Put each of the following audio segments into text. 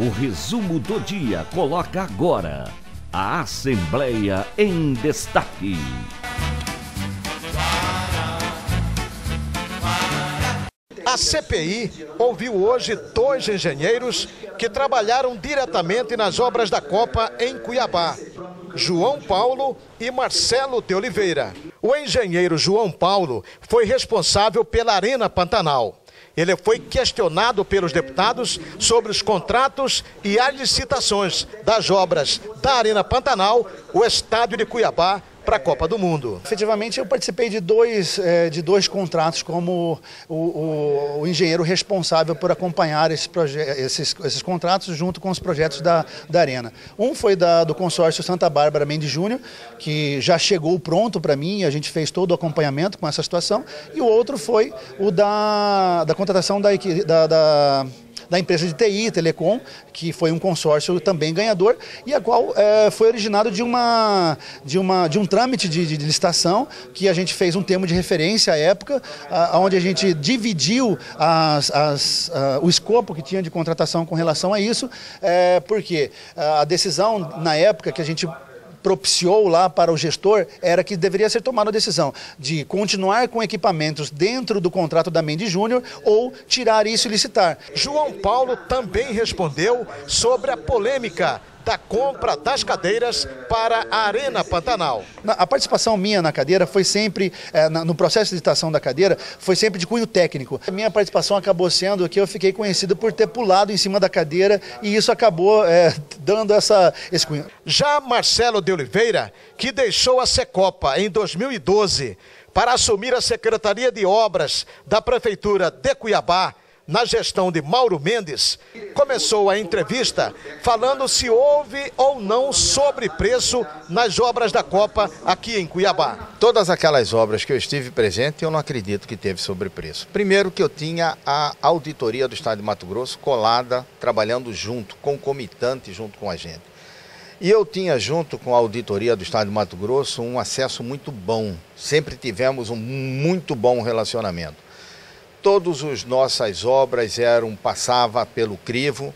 O resumo do dia coloca agora a Assembleia em Destaque. A CPI ouviu hoje dois engenheiros que trabalharam diretamente nas obras da Copa em Cuiabá. João Paulo e Marcelo de Oliveira. O engenheiro João Paulo foi responsável pela Arena Pantanal. Ele foi questionado pelos deputados sobre os contratos e as licitações das obras da Arena Pantanal, o estádio de Cuiabá para a Copa do Mundo. Efetivamente, eu participei de dois, é, de dois contratos como o, o, o, engenheiro responsável por acompanhar esses, esses, esses, contratos junto com os projetos da, da Arena. Um foi da, do consórcio Santa Bárbara Mendes Júnior, que já chegou pronto para mim, a gente fez todo o acompanhamento com essa situação, e o outro foi o da, da contratação da, da, da da empresa de TI, Telecom, que foi um consórcio também ganhador, e a qual é, foi originado de, uma, de, uma, de um trâmite de, de, licitação, que a gente fez um termo de referência à época, a, onde a gente dividiu as, as, a, o escopo que tinha de contratação com relação a isso, é, porque a decisão, na época que a gente propiciou lá para o gestor era que deveria ser tomada a decisão de continuar com equipamentos dentro do contrato da Mendes Júnior ou tirar isso e licitar. João Paulo também respondeu sobre a polêmica da compra das cadeiras para a Arena Pantanal. A participação minha na cadeira foi sempre, é, no processo de licitação da cadeira, foi sempre de cunho técnico. A minha participação acabou sendo que eu fiquei conhecido por ter pulado em cima da cadeira e isso acabou é, dando essa, esse cunho. Já Marcelo de Oliveira, que deixou a Secopa em 2012 para assumir a Secretaria de Obras da Prefeitura de Cuiabá, na gestão de Mauro Mendes, começou a entrevista falando se houve ou não sobrepreço nas obras da Copa aqui em Cuiabá. Todas aquelas obras que eu estive presente, eu não acredito que teve sobrepreço. Primeiro que eu tinha a auditoria do Estado de Mato Grosso colada, trabalhando junto, concomitante junto com a gente. E eu tinha, junto com a auditoria do Estado de Mato Grosso, um acesso muito bom. Sempre tivemos um muito bom relacionamento. Todas as nossas obras eram passava pelo crivo,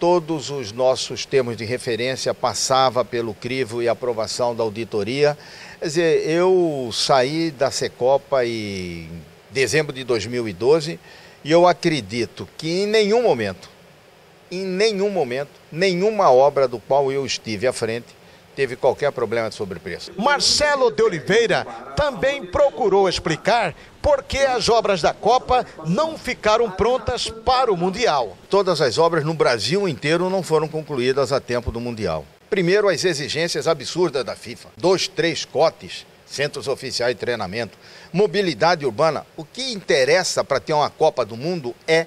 todos os nossos termos de referência passava pelo crivo e aprovação da auditoria. Quer dizer, eu saí da Secopa em dezembro de 2012 e eu acredito que em nenhum momento, em nenhum momento, nenhuma obra do qual eu estive à frente teve qualquer problema de sobrepreço. Marcelo de Oliveira também procurou explicar por que as obras da Copa não ficaram prontas para o Mundial. Todas as obras no Brasil inteiro não foram concluídas a tempo do Mundial. Primeiro, as exigências absurdas da FIFA. Dois, três cotes, centros oficiais de treinamento, mobilidade urbana. O que interessa para ter uma Copa do Mundo é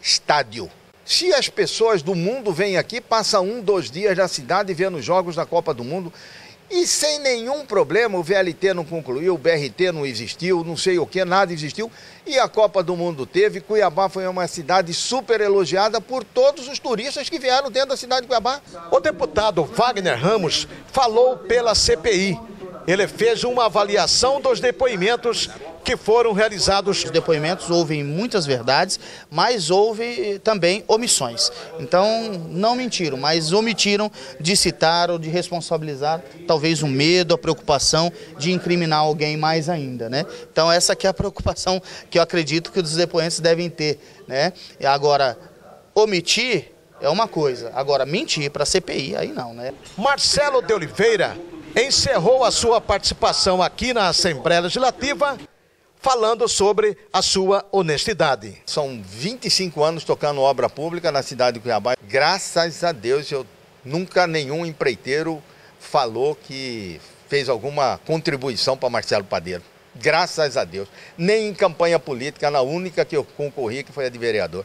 estádio. Se as pessoas do mundo vêm aqui, passam um, dois dias na cidade vendo os jogos da Copa do Mundo e sem nenhum problema, o VLT não concluiu, o BRT não existiu, não sei o que, nada existiu. E a Copa do Mundo teve. Cuiabá foi uma cidade super elogiada por todos os turistas que vieram dentro da cidade de Cuiabá. O deputado Wagner Ramos falou pela CPI. Ele fez uma avaliação dos depoimentos que foram realizados. Os depoimentos houve muitas verdades, mas houve também omissões. Então, não mentiram, mas omitiram de citar ou de responsabilizar talvez o medo, a preocupação de incriminar alguém mais ainda, né? Então, essa que é a preocupação que eu acredito que os depoentes devem ter, né? Agora, omitir é uma coisa, agora mentir para a CPI, aí não, né? Marcelo de Oliveira encerrou a sua participação aqui na Assembleia Legislativa falando sobre a sua honestidade. São 25 anos tocando obra pública na cidade de Cuiabá. Graças a Deus, eu nunca nenhum empreiteiro falou que fez alguma contribuição para Marcelo Padeiro. Graças a Deus. Nem em campanha política, na única que eu concorri, que foi a de vereador.